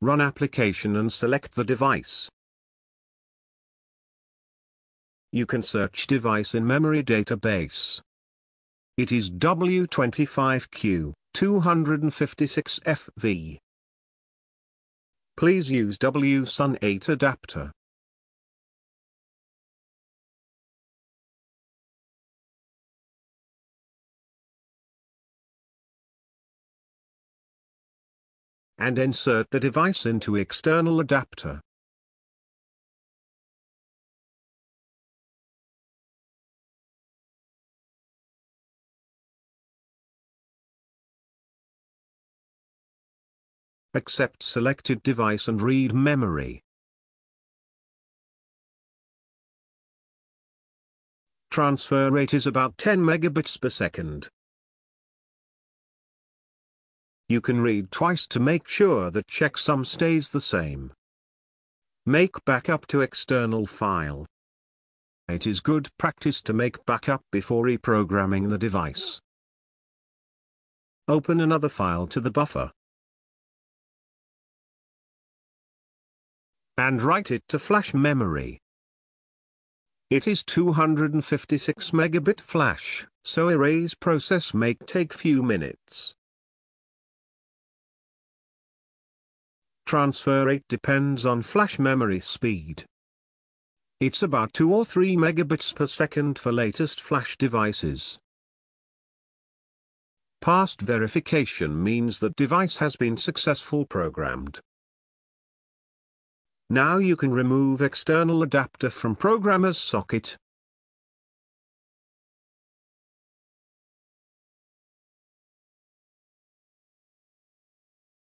run application and select the device. You can search device in memory database. It is W25Q 256FV. Please use WSON 8 adapter. And insert the device into external adapter. Accept selected device and read memory. Transfer rate is about 10 megabits per second. You can read twice to make sure that checksum stays the same. Make backup to external file. It is good practice to make backup before reprogramming the device. Open another file to the buffer. and write it to flash memory. It is 256 megabit flash, so erase process may take few minutes. Transfer rate depends on flash memory speed. It's about 2 or 3 megabits per second for latest flash devices. Passed verification means that device has been successful programmed. Now you can remove external adapter from programmer's socket.